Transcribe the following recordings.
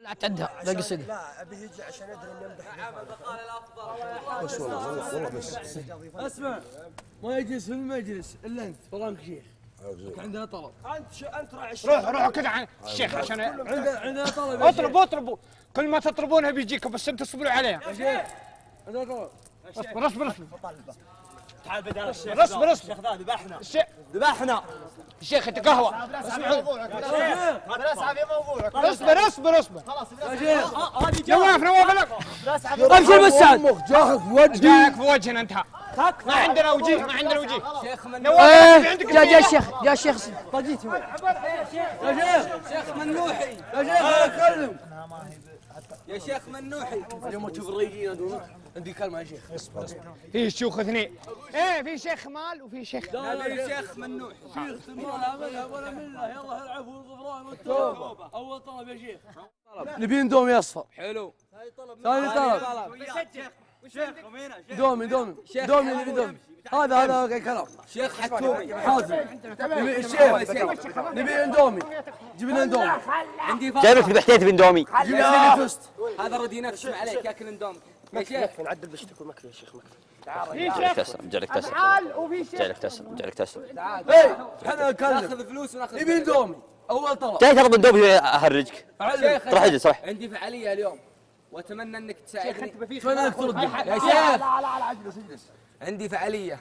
لا تعدها لا قصيدة لا أبي يجي عشان يدري اني امدح بس والله والله والله بس اسمع ما يجلس في المجلس إلا أنت. فرانك شيخ عندنا طلب. أنت ش... أنت راعي روح روح كذا عن الشيخ عشان عندنا عندنا طلب اطلبوا اطلبوا. كل ما تطلبونه بيجيكم بس أنتم تصبروا عليه يا شيخ عندنا طلب. اصبر اصبر اصبر. تعال بدال الشيخ اصبر اصبر الشيخ ذا ذبحنا الشيخ ذبحنا الشيخ انت قهوه موضوعك اصبر اصبر اصبر يا شيخ نواف نواف لك ابشر بس سعد جاهك بوجهي جاك في وجهنا انت ما عندنا وجيه ما عندنا وجيه شيخ نواف إيه عندك جا جا الشيخ جا الشيخ طقيتي وين يا شيخ شيخ منوحي يا شيخ اتكلم يا شيخ منوحي اليوم تشوف الريقين هذول عندي كلمة يا شيخ. في شيوخ اثنين. إيه في شيخ مال وفي شيخ يا شيخ منوحي شيخ تمر عملها ولا منها يلا العفو والغفران والتوبة. أول طلب يا شيخ. نبي ندومي أصفر. حلو. ثاني طلب. دومي دومي. دومي نبي دومي هذا هذا كلام. شيخ حكومي. حازم نبي الشيخ نبي اندومي جيب لنا اندومي عندي جايبك ذبحتين بندومي جيب لنا توست. هذا رد ينكشم عليك؟ ياكل اندومي يا شيخ. نعدل بشتك المكفي يا شيخ مكفي جعلك تسلم جعلك تسلم جعلك تسلم جعلك تسلم اي إحنا ناخذ فلوس وناخذ نبي ندومي أول طلب. جاي ترى بندومي اهرجك شيخ روح اجلس روح. عندي فعالية اليوم. واتمنى انك تساعدني شلون انك ترد يا شيخ عندي فعالية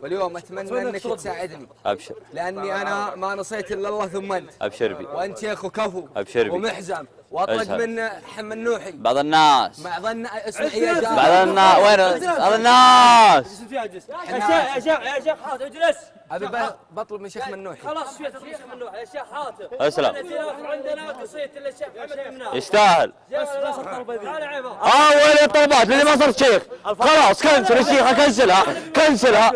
واليوم أتمنى أنك تساعدني. أبشر. لأني أنا ما نصيت إلا الله ثم أنت. أبشر بي. وأنت شيخ وكفو أبشر بي. ومحزم وأطلق. من حمنوحي بعض الناس. مع ظن اسمح يا بعض جار الناس وين؟ بعض الناس. يا شيخ يا شيخ يا شيخ حاتم اجلس. أبي ب- بطلب من شيخ منوحي خلاص شوية شيخ منوح يا شيخ حاتم أسلم. عندنا قصيده للشيخ محمد بن ناصر يستاهل. عيبه آه وين الطلبات؟ لأني ما صرت شيخ. خلاص كنسل الشيخ كنسلها كنسلها.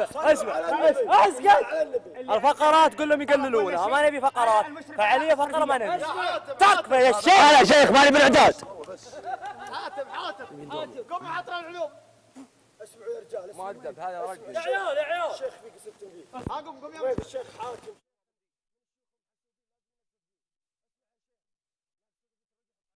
الفقرات قول لهم يقللونها. ما نبي فقرات. فعلية فقرة ما نبي. تكفى يا شيخ. أنا شيخ ماني بالإعداد. مؤدب هذا رجل. يا عيال يا عيال. الشيخ في قصه الشيخ حاتم